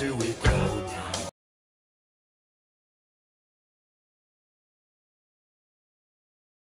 do we go?